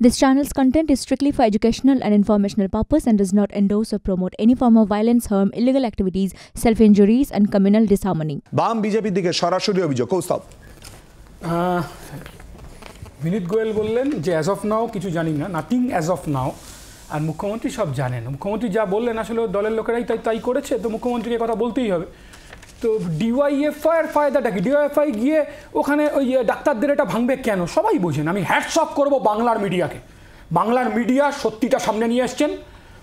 This channel's content is strictly for educational and informational purpose and does not endorse or promote any form of violence, harm, illegal activities, self-injuries and communal disharmony. বাম বিজেপির দিকে সরাসরি অভিযোগ কৌস্তব বিনীত গোয়েল বললেন যে as of নাও কিছু জানি না নাথিং অ্যাজ অফ নাও আর মুখ্যমন্ত্রী সব জানেন মুখ্যমন্ত্রী যা বললেন আসলে দলের লোকেরাই তাই তাই করেছে তো মুখ্যমন্ত্রীকে কথা বলতেই হবে তো ডিওয়াইএফআই এর ফায়দাটা কি? ডিওয়াইএফআই গিয়ে ওখানে ওই ডাক্তারদের এটা ভাঙবে কেন? সবাই বোঝেন। আমি হ্যাটস অফ করব বাংলার মিডিয়াকে। বাংলার মিডিয়া সত্যিটা সামনে নিয়ে এসছেন।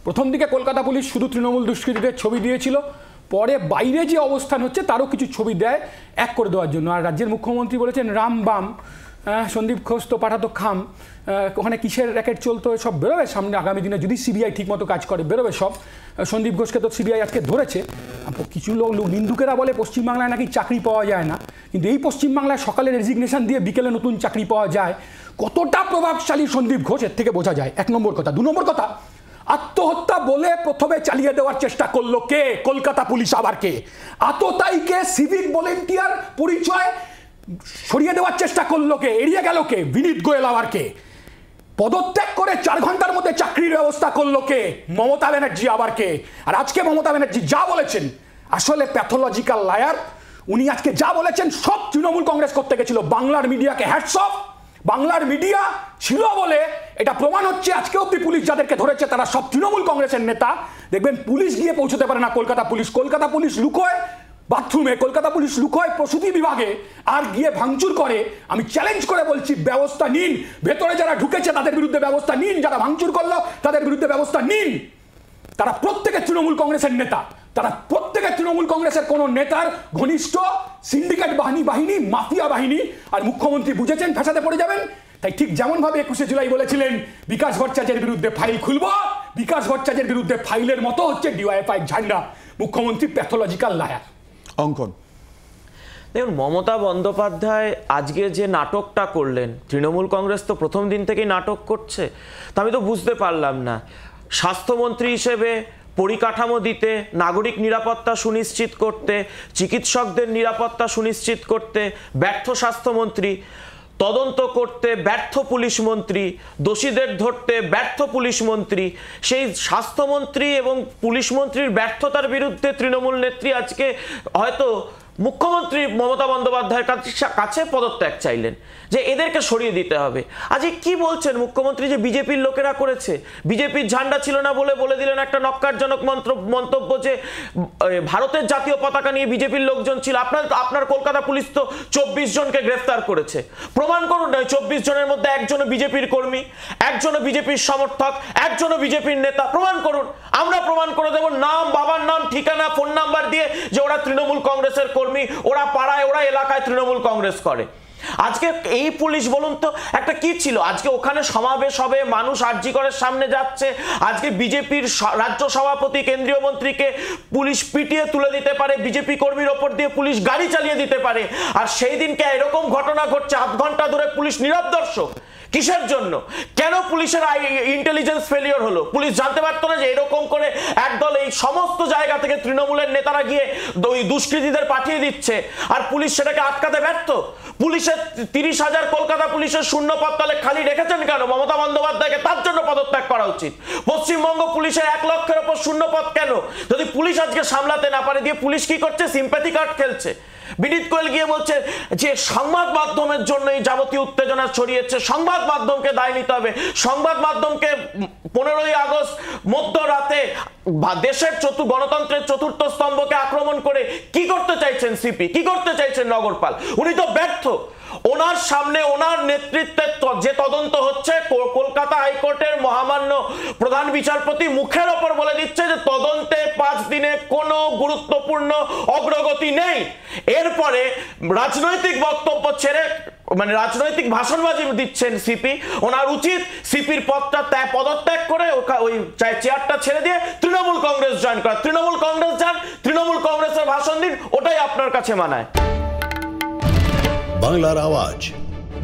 প্রথম দিকে কলকাতা পুলিশ শুধু তৃণমূল দুষ্কৃতীদের ছবি দিয়েছিল। পরে বাইরে যে অবস্থান হচ্ছে, তারও কিছু ছবি দেয়, এক করে দেওয়ার জন্য। আর রাজ্যের মুখ্যমন্ত্রী বলেছেন, রাম বাম। সন্দীপ ঘোষ তো পাঠাতো খাম। ওখানে কিসের র্যাকেট চলতো, সব বেরোবে সামনে আগামী দিনে যদি সিবিআই ঠিকমতো কাজ করে, বেরোবে সব। সন্দীপ ঘোষকে তো সিবিআই আজকে ধরেছে। কিছু লোক লোক নিন্দুকেরা বলে পশ্চিমবাংলায় নাকি চাকরি পাওয়া যায় না। কিন্তু এই পশ্চিমবাংলায় সকালে রেজিগনেশন দিয়ে বিকেলে নতুন চাকরি পাওয়া যায়। কতটা প্রভাবশালী সন্দীপ ঘোষ, এর থেকে বোঝা যায়। এক নম্বর কথা। দু নম্বর কথা, আত্মহত্যা বলে প্রথমে চালিয়ে দেওয়ার চেষ্টা করল কে? কলকাতা পুলিশ আবার কে? আততাইকে সিভিক ভলেন্টিয়ার পরিচয় সরিয়ে দেওয়ার চেষ্টা করল কে? এড়িয়ে গেল কে? বিনীত গোয়েল আবার কে? পদত্যাগ করে চার ঘণ্টার মধ্যে চাকরির ব্যবস্থা করল কে? মমতা ব্যানার্জি আবার কে? আর আজকে মমতা ব্যানার্জি যা বলেছেন, আসলে প্যাথোলজিক্যাল লায়ার উনি আজকে যা বলেছেন সব তৃণমূল কংগ্রেস করতে গেছিল। বাংলার মিডিয়াকে হ্যাটস বাংলার মিডিয়া ছিল বলে এটা প্রমাণ হচ্ছে আজকে অব্দি পুলিশ যাদেরকে ধরেছে, তারা সব তৃণমূল কংগ্রেসের নেতা। দেখবেন পুলিশ গিয়ে পৌঁছতে পারে না, কলকাতা পুলিশ। কলকাতা পুলিশ লুকোয় বাথরুমে কলকাতা পুলিশ লুকোয় প্রসূতি বিভাগে আর গিয়ে ভাঙচুর করে। আমি চ্যালেঞ্জ করে বলছি, ব্যবস্থা নিন। ভেতরে যারা ঢুকেছে, তাদের বিরুদ্ধে ব্যবস্থা নিন। যারা ভাঙচুর করল, তাদের বিরুদ্ধে ব্যবস্থা নিন। তারা প্রত্যেকে তৃণমূল কংগ্রেসের নেতা। তারা প্রত্যেকে তৃণমূল কংগ্রেসের কোন নেতার ঘনিষ্ঠ সিন্ডিকেট বাহিনী বাহিনী, মাফিয়া বাহিনী আর মুখ্যমন্ত্রী বুঝেছেন ফেসাতে পড়ে যাবেন। তাই ঠিক যেমন ভাবে একুশে জুলাই বলেছিলেন, বিকাশ ভট্টাচার্যের বিরুদ্ধে ফাইল খুলব। বিকাশ ভট্টাচার্যের বিরুদ্ধে ফাইলের মতো হচ্ছে ডিওয়াইএফআই ঝান্ডা। মুখ্যমন্ত্রী প্যাথোলজিক্যাল লায়ার অঙ্কন। দেখুন, মমতা বন্দ্যোপাধ্যায় আজকে যে নাটকটা করলেন, তৃণমূল কংগ্রেস তো প্রথম দিন থেকেই নাটক করছে, তা আমি তো বুঝতে পারলাম না। স্বাস্থ্যমন্ত্রী হিসেবে পরিকাঠামো দিতে, নাগরিক নিরাপত্তা সুনিশ্চিত করতে, চিকিৎসকদের নিরাপত্তা সুনিশ্চিত করতে, ব্যর্থ স্বাস্থ্যমন্ত্রী তদন্ত করতে ব্যর্থ পুলিশ মন্ত্রী, দোষীদের ধরতে ব্যর্থ পুলিশ মন্ত্রী, সেই স্বাস্থ্যমন্ত্রী এবং পুলিশ মন্ত্রীর ব্যর্থতার বিরুদ্ধে তৃণমূল নেত্রী আজকে হয়তো মুখ্যমন্ত্রী মমতা বন্দ্যোপাধ্যায়ের কাছে- পদত্যাগ চাইলেন যে এদেরকে সরিয়ে দিতে হবে। আজকে কি বলছেন মুখ্যমন্ত্রী যে বিজেপির লোকেরা করেছে? বিজেপির ঝান্ডা ছিল না বলে বলে দিলেন একটা নক্কারজনক মন্ত্র মন্তব্য যে ভারতের জাতীয় পতাকা নিয়ে বিজেপির লোকজন ছিল। আপনার আপনার কলকাতা পুলিশ তো চব্বিশ জনকে গ্রেফতার করেছে। প্রমাণ করুন না, চব্বিশ জনের মধ্যে একজনও বিজেপির কর্মী, একজনও বিজেপির সমর্থক, একজনও বিজেপির নেতা। প্রমাণ করুন, আমরা প্রমাণ করে দেব, নাম, বাবার নাম, ঠিকানা, ফোন নাম্বার দিয়ে যে ওরা তৃণমূল কংগ্রেসের কর্মী। ওরা পাড়ায় ওরা এলাকায় তৃণমূল কংগ্রেস করে। আজকে এই পুলিশ বলুন তো, একটা কি ছিল? আজকে ওখানে সমাবেশ হবে, মানুষ আরজি করের সামনে যাচ্ছে। আজকে বিজেপির রাজ্য সভাপতি, কেন্দ্রীয় মন্ত্রীকে পুলিশ পিটিয়ে তুলে দিতে পারে, বিজেপি কর্মীর ওপর দিয়ে পুলিশ গাড়ি চালিয়ে দিতে পারে। আর সেই দিনকে এরকম ঘটনা ঘটছে, আধ ঘণ্টা ধরে পুলিশ নীরব দর্শক। কিসের জন্য? কেন পুলিশের ইন্টেলিজেন্স ফেলিওর হলো? পুলিশ জানতে পারতো না যে এরকম করে একদল এই সমস্ত জায়গা থেকে তৃণমূলের নেতারা গিয়ে দুষ্কৃতীদের পাঠিয়ে দিচ্ছে। আর পুলিশ সেটাকে আটকাতে ব্যর্থ? পুলিশের তিরিশ হাজার কলকাতা পুলিশের শূন্য পদ তাহলে খালি রেখেছেন কেন? মমতা বন্দ্যোপাধ্যায়কে তার জন্য পদত্যাগ করা উচিত। পশ্চিমবঙ্গ পুলিশের এক লক্ষের ওপর শূন্য পদ কেন? যদি পুলিশ আজকে সামলাতে না পারে, দিয়ে পুলিশ কি করছে? সিম্প্যাথি কার্ড খেলছে। বিনীত গোয়েল গিয়ে বলছে যে সংবাদ মাধ্যমের জন্য এই যাবতীয় উত্তেজনা ছড়িয়েছে। সংবাদ মাধ্যমকে দায় নিতে হবে। সংবাদ মাধ্যমকে পনেরোই আগস্ট মধ্যরাতে দেশের চতু, গণতন্ত্রের চতুর্থ স্তম্ভকে আক্রমণ করে কি করতে চাইছেন সিপি? কি করতে চাইছেন নগরপাল? উনি তো ব্যর্থ। ওনার সামনে ওনার নেতৃত্বে যে তদন্ত হচ্ছে কলকাতা হাইকোর্টের মহামান্য প্রধান বিচারপতি মুখের ওপর বলে দিচ্ছে যে তদন্তে পাঁচ দিনে কোনো গুরুত্বপূর্ণ অগ্রগতি নেই। এরপরে রাজনৈতিক বক্তব্য ছেড়ে মানে রাজনৈতিক ভাষণবাজি দিচ্ছেন সিপি ওনার উচিত সিপির পদটা ত্যাগ পদত্যাগ করে ওই চেয়ারটা ছেড়ে দিয়ে তৃণমূল কংগ্রেস জয়েন করা। তৃণমূল কংগ্রেস যান তৃণমূল কংগ্রেসের ভাষণ দিন, ওটাই আপনার কাছে মানায়। বাংলার আওয়াজ,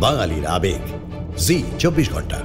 বাঙালির আবেগ। জি, চব্বিশ ঘণ্টা।